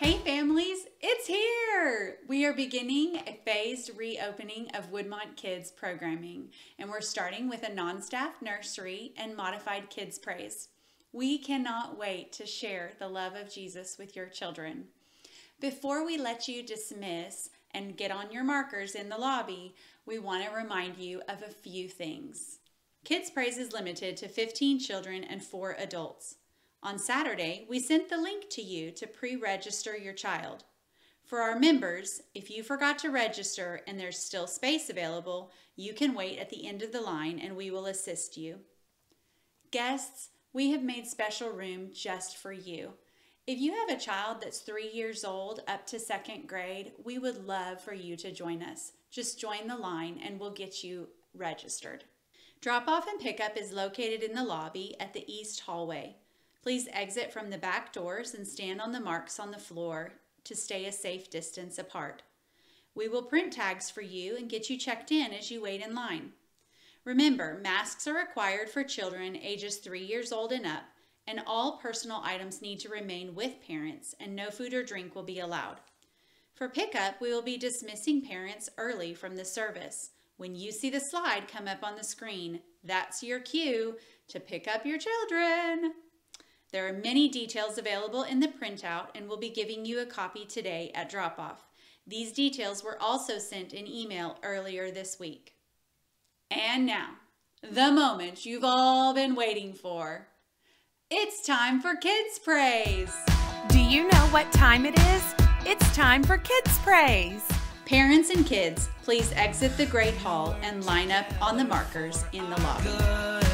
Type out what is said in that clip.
Hey families, it's here! We are beginning a phased reopening of Woodmont Kids programming, and we're starting with a non staff nursery and modified kids' praise. We cannot wait to share the love of Jesus with your children. Before we let you dismiss and get on your markers in the lobby, we want to remind you of a few things. Kids Praise is limited to 15 children and 4 adults. On Saturday, we sent the link to you to pre register your child. For our members, if you forgot to register and there's still space available, you can wait at the end of the line and we will assist you. Guests, we have made special room just for you. If you have a child that's three years old up to second grade, we would love for you to join us. Just join the line and we'll get you registered. Drop off and pickup is located in the lobby at the east hallway. Please exit from the back doors and stand on the marks on the floor to stay a safe distance apart. We will print tags for you and get you checked in as you wait in line. Remember, masks are required for children ages 3 years old and up, and all personal items need to remain with parents, and no food or drink will be allowed. For pickup, we will be dismissing parents early from the service. When you see the slide come up on the screen, that's your cue to pick up your children. There are many details available in the printout and we'll be giving you a copy today at drop-off. These details were also sent in email earlier this week. And now, the moment you've all been waiting for. It's time for Kids Praise! Do you know what time it is? It's time for Kids Praise! Parents and kids, please exit the Great Hall and line up on the markers in the lobby.